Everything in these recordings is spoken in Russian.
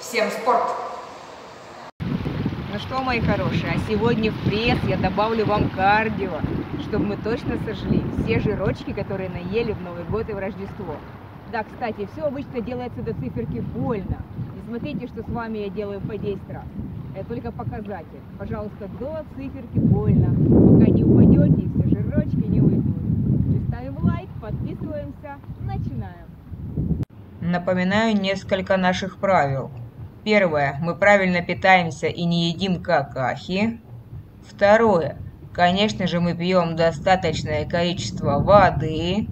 Всем спорт! Ну что, мои хорошие, а сегодня в пресс я добавлю вам кардио, чтобы мы точно сожгли все жирочки, которые наели в Новый год и в Рождество. Да, кстати, все обычно делается до циферки больно. Не смотрите, что с вами я делаю по 10 раз. Это только показатель. Пожалуйста, до циферки больно. Пока не упадете, и все жирочки не уйдут. Ставим лайк, подписываемся, начинаем. Напоминаю несколько наших правил. Первое. Мы правильно питаемся и не едим какахи. Второе. Конечно же, мы пьем достаточное количество воды.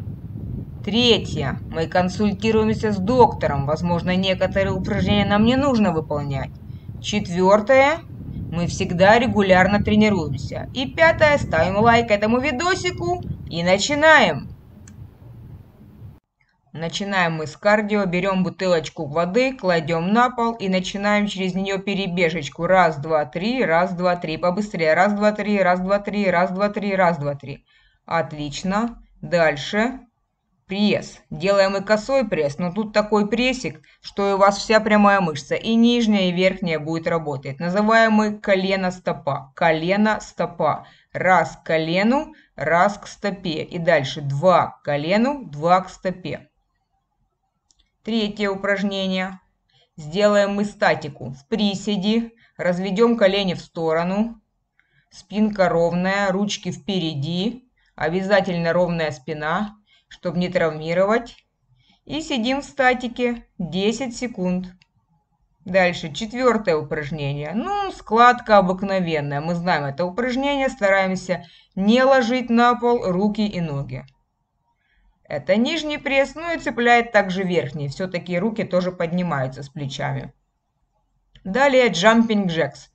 Третье. Мы консультируемся с доктором. Возможно, некоторые упражнения нам не нужно выполнять. Четвертое. Мы всегда регулярно тренируемся. И пятое. Ставим лайк этому видосику и начинаем. Начинаем мы с кардио, берем бутылочку воды, кладем на пол и начинаем через нее перебежечку. Раз, два, три, раз, два, три. Побыстрее. Раз, два, три, раз, два, три, раз, два, три, раз, два, три. Отлично. Дальше. Пресс. Делаем и косой пресс, но тут такой прессик, что у вас вся прямая мышца, и нижняя, и верхняя будет работать. Называемый колено-стопа. Колено-стопа. Раз к колену, раз к стопе. И дальше два к колену, два к стопе. Третье упражнение. Сделаем мы статику. В приседе разведем колени в сторону. Спинка ровная, ручки впереди. Обязательно ровная спина, чтобы не травмировать. И сидим в статике 10 секунд. Дальше, четвертое упражнение. Ну, складка обыкновенная. Мы знаем это упражнение, стараемся не ложить на пол руки и ноги. Это нижний пресс, ну и цепляет также верхний. Все-таки руки тоже поднимаются с плечами. Далее jumping jacks.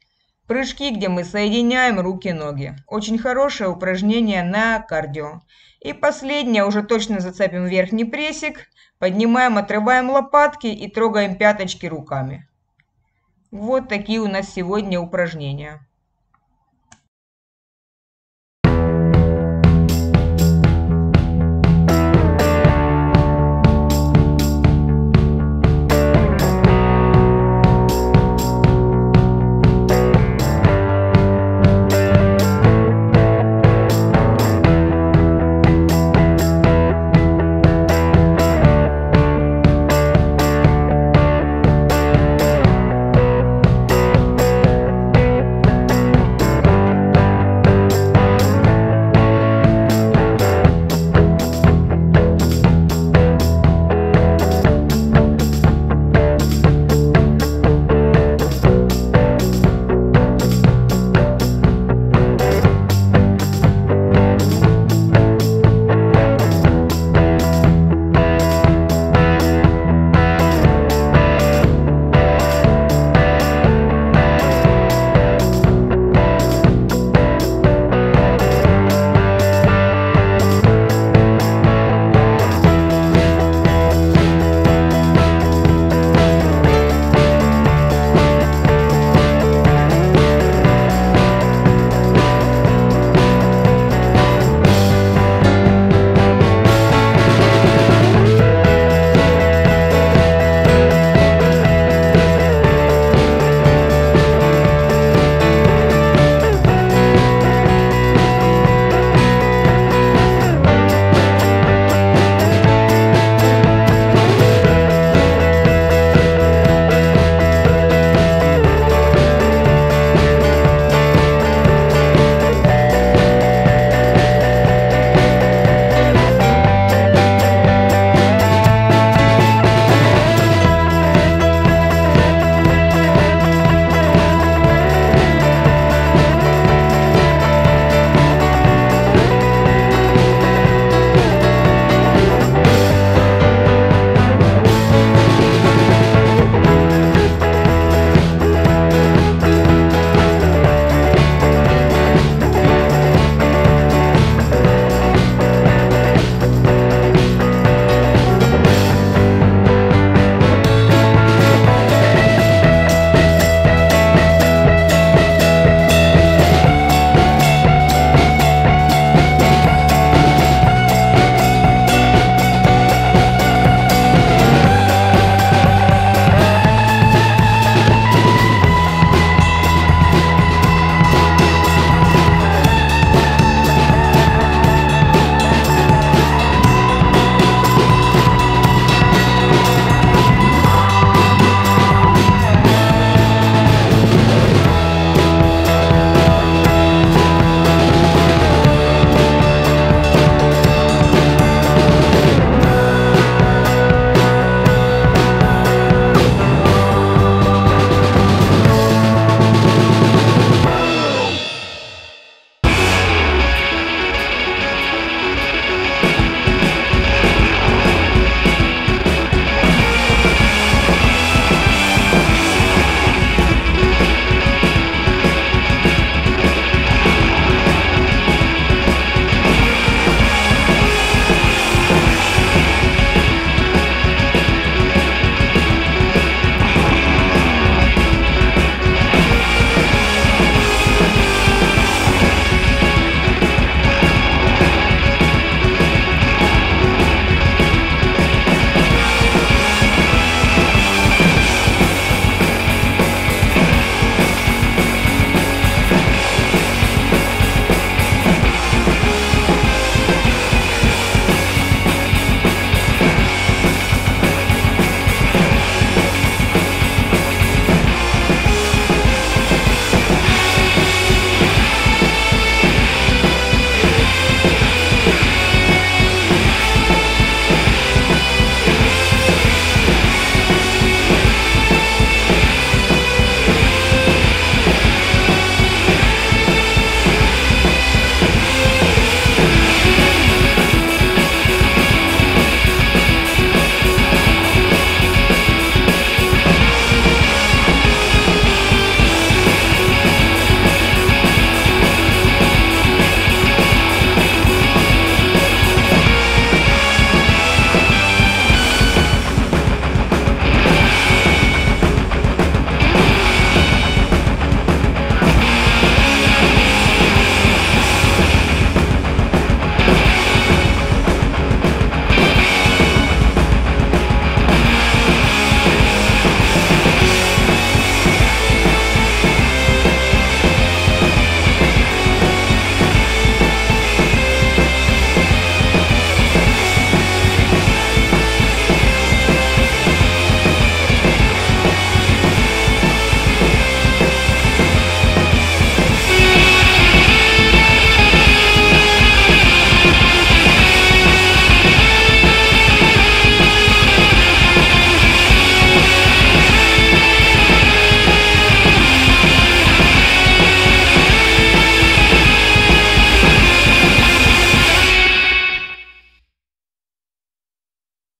Прыжки, где мы соединяем руки-ноги. Очень хорошее упражнение на кардио. И последнее, уже точно зацепим верхний прессик. Поднимаем, отрываем лопатки и трогаем пяточки руками. Вот такие у нас сегодня упражнения.